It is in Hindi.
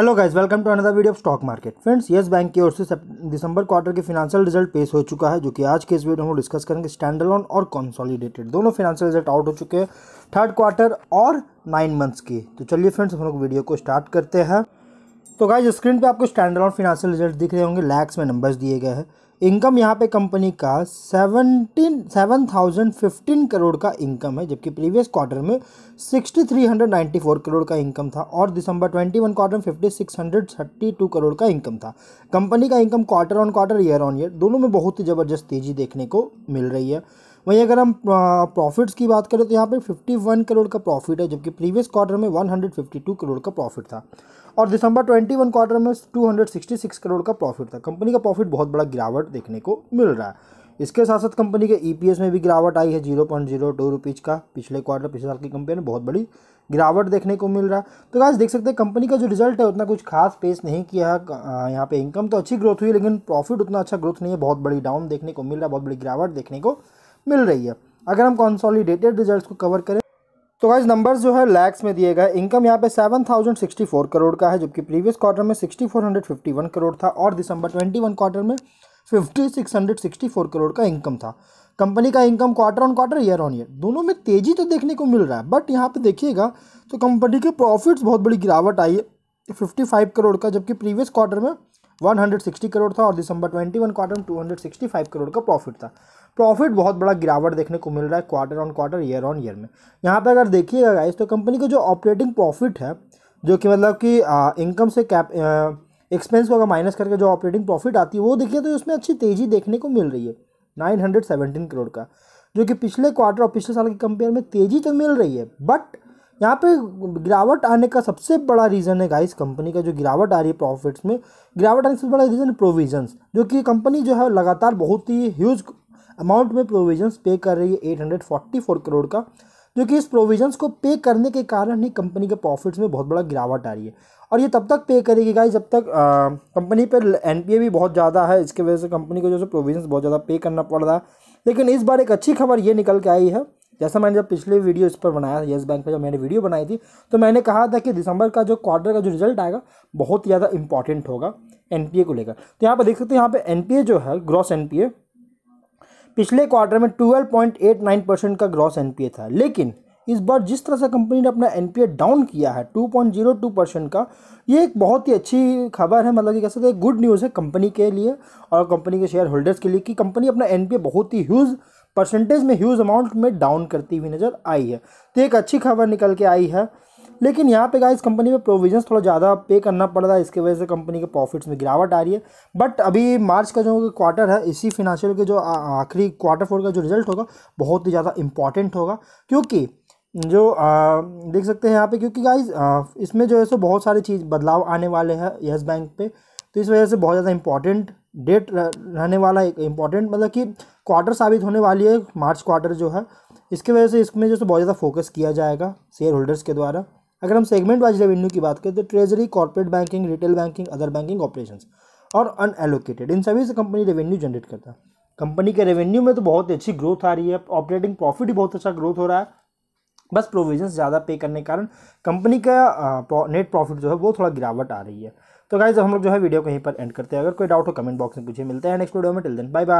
Hello guys welcome to another video of stock market friends yes bank की ओर से दिसंबर क्वार्टर के फिनेंशियल रिज़ल्ट पेश हो चुका है, जो कि आज के इस वीडियो में डिस्कस करेंगे स्टैंड अलोन और कंसोलिडेटेड दोनों फिनेंशियल रिज़ल्ट आउट हो चुके हैं थर्ड क्वार्टर और नाइन मंथ्स की. तो चलिए फ्रेंड्स हम लोग वीडियो को स्टार्ट करते हैं। तो गाइज़ स्क्रीन पर आपको स्टैंड अलोन फिनेंशियल रिज़ल्ट दिख रहे होंगे लैक्स में नंबर्स दिए गए हैं। इनकम यहाँ पे कंपनी का seventeen seven thousand fifteen crore का इनकम है, जबकि प्रीवियस क्वार्टर में sixty three hundred ninety four crore का इनकम था और दिसंबर ट्वेंटी वन क्वार्टर में fifty six hundred thirty two crore का इनकम था। कंपनी का income quarter on quarter year on year दोनों में बहुत ही ज़बरदस्त तेज़ी देखने को मिल रही है। वहीं अगर हम प्रॉफिट्स की बात करें तो यहाँ पे 51 करोड़ का प्रॉफिट है, जबकि प्रीवियस क्वार्टर में 152 करोड़ का प्रॉफिट था। और दिसंबर 21 क्वार्टर में 266 करोड़ का प्रॉफिट था। कंपनी का प्रॉफिट बहुत बड़ा गिरावट देखने को मिल रहा है। इसके साथ साथ कंपनी के ई e में भी गिरावट आई है zero point zero two rupees का। पिछले क्वार्टर पिछले साल की कंपनी में बहुत बड़ी गिरावट देखने को मिल रहा तो गाइस देख सकते हैं कंपनी का जो रिज़ल्ट है, उतना कुछ खास पेश नहीं किया है। यहाँ पे इनकम तो अच्छी ग्रोथ हुई, लेकिन प्रॉफिट उतना अच्छा ग्रोथ नहीं है। बहुत बड़ी डाउन देखने को मिल रहा है, बहुत बड़ी गिरावट देखने को मिल रही है। अगर हम कॉन्सॉलीडेटेड रिज़ल्ट को कवर करें तो गाइज़ नंबर जो है लैक्स में दिए गए। इनकम यहाँ पे seven thousand sixty four crore का है, जबकि प्रीवियस क्वार्टर में sixty four hundred fifty one crore था, और दिसंबर ट्वेंटी वन क्वार्टर में fifty six hundred sixty four crore का इनकम था। कंपनी का income quarter on quarter year on year दोनों में तेज़ी तो देखने को मिल रहा है बट यहाँ पे देखिएगा तो कंपनी के प्रॉफिट्स बहुत बड़ी गिरावट आई है। फिफ्टी फाइव करोड़ का, जबकि प्रीवियस क्वार्टर में 160 करोड़ था और दिसंबर 21 क्वार्टर में 265 करोड़ का प्रॉफिट था। प्रॉफिट बहुत बड़ा गिरावट देखने को मिल रहा है quarter on quarter year on year में। यहाँ पर अगर देखिएगा गाइस तो कंपनी का जो ऑपरेटिंग प्रॉफिट है, जो कि मतलब कि इनकम से कैप एक्सपेंस को अगर माइनस करके जो ऑपरेटिंग प्रॉफिट आती है, वो देखिए तो उसमें अच्छी तेज़ी देखने को मिल रही है। नाइन हंड्रेड सेवेंटीन करोड़ का, जो कि पिछले क्वार्टर और पिछले साल के कंपेयर में तेज़ी तो मिल रही है बट यहाँ पे गिरावट आने का सबसे बड़ा रीज़न है गाइस कंपनी का जो गिरावट आ रही है प्रॉफिट्स में। गिरावट आने का सबसे बड़ा रीज़न प्रोविजंस जो कि कंपनी जो है लगातार बहुत ही ह्यूज अमाउंट में प्रोविजंस पे कर रही है 844 करोड़ का। जो कि इस प्रोविजंस को पे करने के कारण ही कंपनी के प्रॉफिट्स में बहुत बड़ा गिरावट आ रही है। और ये तब तक पे करेगी गाइस जब तक कंपनी पर एनपीए भी बहुत ज़्यादा है, इसके वजह से कंपनी को जो है प्रोविजंस बहुत ज़्यादा पे करना पड़ रहा है। लेकिन इस बार एक अच्छी खबर ये निकल के आई है, जैसा मैंने जब पिछले वीडियो इस पर बनाया था येस बैंक पर जब मैंने वीडियो बनाई थी तो मैंने कहा था कि दिसंबर का जो क्वार्टर का जो रिज़ल्ट आएगा, बहुत ज़्यादा इंपॉर्टेंट होगा एनपीए को लेकर। तो यहाँ पर देख सकते हैं, यहाँ पे एन जो है ग्रॉस एनपीए पिछले क्वार्टर में twelve point eight nine percent का ग्रॉस एनपीए था। लेकिन इस बार जिस तरह से कंपनी ने अपना एनपीए डाउन किया है 2.02 परसेंट का, ये एक बहुत ही अच्छी खबर है। मतलब कि कह सकते हैं गुड न्यूज़ है कंपनी के लिए और कंपनी के शेयर होल्डर्स के लिए कि कंपनी अपना एनपीए बहुत ही ह्यूज़ परसेंटेज में ह्यूज अमाउंट में डाउन करती हुई नज़र आई है। तो एक अच्छी खबर निकल के आई है लेकिन यहाँ पे गाइस कंपनी में प्रोविजंस थोड़ा ज़्यादा पे करना पड़ रहा है इसकी वजह से कंपनी के प्रॉफिट्स में गिरावट आ रही है। बट अभी मार्च का जो क्वार्टर है इसी फिनेंशियल के जो आखिरी क्वार्टर फोर का जो रिज़ल्ट होगा बहुत ही ज़्यादा इंपॉर्टेंट होगा। क्योंकि जो आ, देख सकते हैं यहाँ पे क्योंकि गाइज़ इसमें जो है सो बहुत सारी चीज़ बदलाव आने वाले हैं येस बैंक पे। तो इस वजह से बहुत ज़्यादा इंपॉर्टेंट डेट रहने वाला एक इंपॉर्टेंट मतलब कि क्वार्टर साबित होने वाली है मार्च क्वार्टर जो है। इसके वजह से इसमें जो है बहुत ज़्यादा फोकस किया जाएगा शेयर होल्डर्स के द्वारा। अगर हम सेगमेंट वाइज रेवेन्यू की बात करें तो treasury corporate banking retail banking other banking operation और अनएलोकेटेड इन सभी से कंपनी रेवेन्यू जनरेट करता है। कंपनी के रेवेन्यू में तो बहुत अच्छी ग्रोथ आ रही है ऑपरेटिंग प्रॉफिट भी बहुत अच्छा ग्रोथ हो रहा है। बस प्रोविजंस ज़्यादा पे करने के कारण कंपनी का नेट प्रॉफिट जो है वो थोड़ा गिरावट आ रही है। तो गाइज़ हम लोग जो है वीडियो को कहीं पर एंड करते हैं। अगर कोई डाउट हो कमेंट बॉक्स में पूछिए। मिलते हैं नेक्स्ट वीडियो में। Till then bye bye